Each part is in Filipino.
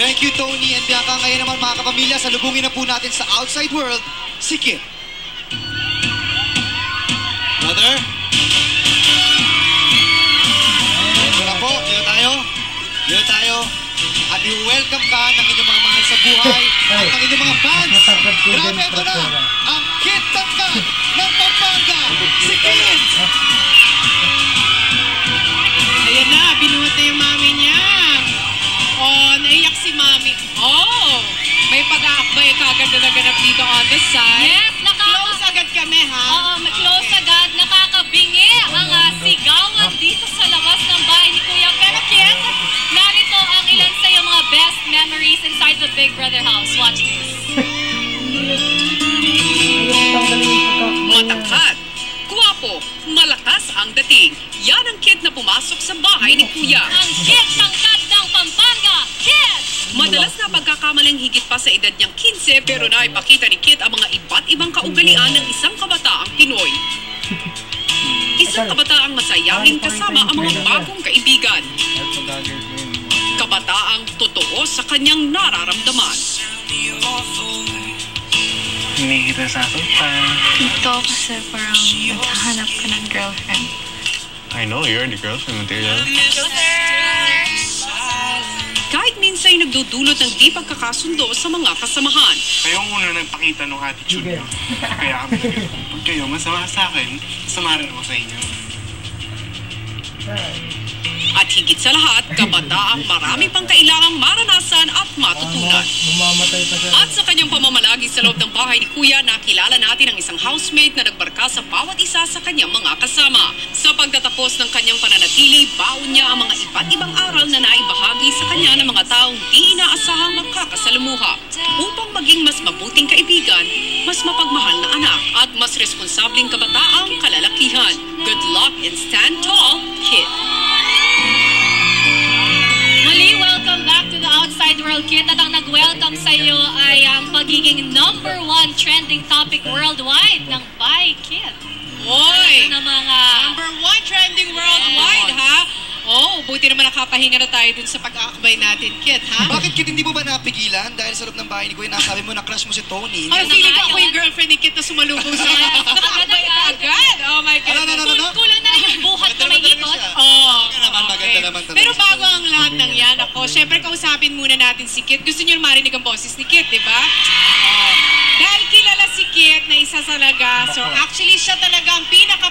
Thank you, Tony and Bianca. Ngayon naman, mga kapamilya, salubungin na po natin sa outside world, si Kit. Brother? Ito na po, dito tayo. Dito tayo. At i-welcome ka ng inyong mga mahal sa buhay at ng inyong mga fans. Grabe, ito na. Ang Kit Tangkad may pag-aakbay kagad na naganap dito on the side. Yes, nakaka... Close agad kami, ha? Oo, mag-close agad. Nakakabingi ang ah, sigawan dito sa labas ng bahay ni Kuya. Pero Kit, narito ang ilan sa iyong mga best memories inside the Big Brother house. Watch this. Matangkad, guwapo, malakas ang dating. Yan ang kid na pumasok sa bahay ni Kuya. Ang Kit tangkad na pagkakamalang higit pa sa edad niyang 15 pero naipakita ni Kit ang mga iba't ibang kaugalian ng isang kabataang Pinoy. Isang kabataang masayahin kasama ang mga bagong kaibigan. Kabataang totoo sa kanyang nararamdaman. Hinihita sa akin pa. Ito kasi parang naghahanap ka ng girlfriend. I know, you're the girlfriend material. Kahit minsan ay nagdudulot ng di pagkakasundo sa mga kasamahan. Kayo ang una nagpakita ng attitude niyo. Kaya kami nag Pag kayo masama sa akin, masama rin ako sa inyo. At higit sa lahat, kabataang marami pang kailangang maranasan at matutunan. At sa kanyang pamamalagi sa loob ng bahay ni Kuya, nakilala natin ang isang housemate na nagbarka sa bawat isa sa kanyang mga kasama. Sa pagtatapos ng kanyang pananatili, baon niya ang mga iba't ibang aral na naibahagi kanya ng mga taong di inaasahang makakasalamuha upang maging mas mabuting kaibigan, mas mapagmahal na anak, at mas responsabling kabataang kalalakihan. Good luck and stand tall, kid. Muli, welcome back to the Outside World Kit. At ang nag-welcome sa iyo ay ang pagiging number one trending topic worldwide ng Bye Kit. Hoy! Ano na mga... Number one trending worldwide, ha? Oh, buti naman nakapahinga na tayo dun sa pag-aakbay natin, Kit, ha? Bakit Kit hindi mo ba napigilan dahil sa loob ng bahay ni Kuya, nasabi mo na crush mo si Tony? Na feeling ko ako yun. yung girlfriend ni Kit na sumalubong sa akin. Nakakabay ka agad. Oh my Ano, ano, goodness. ano, ano? Kulang na lang yung buhat na may ikot. Oh, Maganda naman, maganda naman talaga Pero bago ang lahat ng yan, ako, syempre kausapin muna natin si Kit. Gusto niyo marinig ang boses ni Kit, di ba? Oh. Dahil kilala si Kit na isa talaga. So actually, siya talaga ang pinaka-prangkang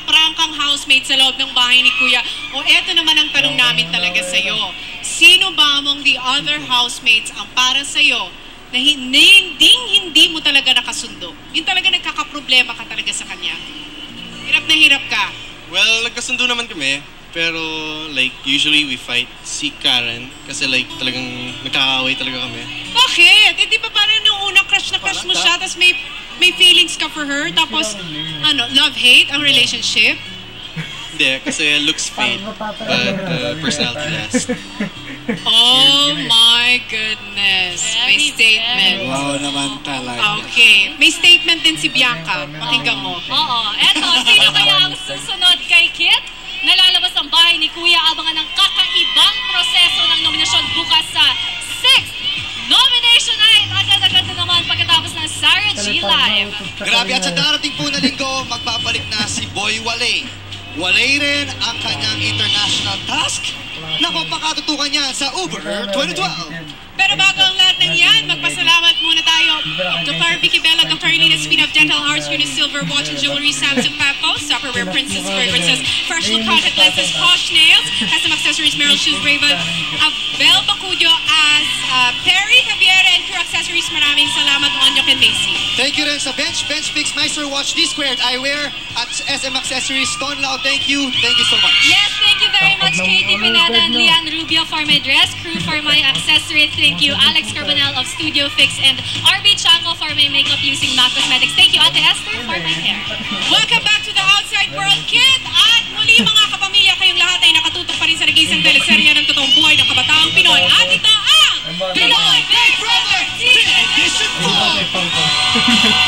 housemate sa loob ng bahay ni Kuya. O eto naman ang tanong namin talaga sa'yo. Sino ba among the other housemates ang para sa'yo na hindi, hindi mo talaga nakasundo? Yung talaga nagkakaproblema ka talaga sa kanya. Hirap na hirap ka. Well, nagkasundo naman kami. Pero like, usually we fight si Karen. Kasi like, talagang nagkakaaway talaga kami. Bakit? Eh, di ba parang nung una crush na crush mo siya, tapos may, may feelings ka for her, tapos, ano, love-hate ang relationship? Hindi, kasi looks fade. But uh, personality lasts. Oh my goodness. May statement. Wow naman talaga. Okay. May statement din si Bianca. Pakinggan mo. Oo. Eto, sino kaya ang susunod kay Kit? Nalalabas ang bahay ni Kuya abangan ng kakaibang proseso ng nominasyon bukas sa 6th Nomination Night. Agad-agad na naman pagkatapos ng Sarah G Live. Grabe, at sa darating po na linggo, magbabalik na si Boy Walay. Walay rin ang kanyang international task na papakatutukan niya sa Uber 2012. Pero bago ang lahat ng yan, magpasalamat muna tayo. Dr. Vicky Bella, Dr. Elena Spin of Dental Arts, Unis Silver Watch and Jewelry, Samsung Papo, Supperware Princess Fragrances, Fresh Look Contact Lenses, Posh Nails, Custom Accessories, Meryl Shoes, Raven, Abel Bacudio as Fisheries, maraming salamat, Onyok and Macy. Thank you rin sa Bench, Bench Fix, Nicer Watch, D-Squared, Eyewear, at SM Accessories, Stone Lao, thank you. Thank you so much. Yes, thank you very much, Katie Pinada and Leanne Rubio for my dress, crew for my accessories, thank you, Alex Carbonell of Studio Fix, and RB Chanko for my makeup using MAC Cosmetics. Thank you, Ate Esther, for my hair. Welcome back to the Outside World, Kid! At muli, mga kapamilya, kayong lahat ay nakatutok pa rin sa nagisang teleserya ng totoong buhay ng kabataang Pinoy. At ito ang Pinoy でパンパン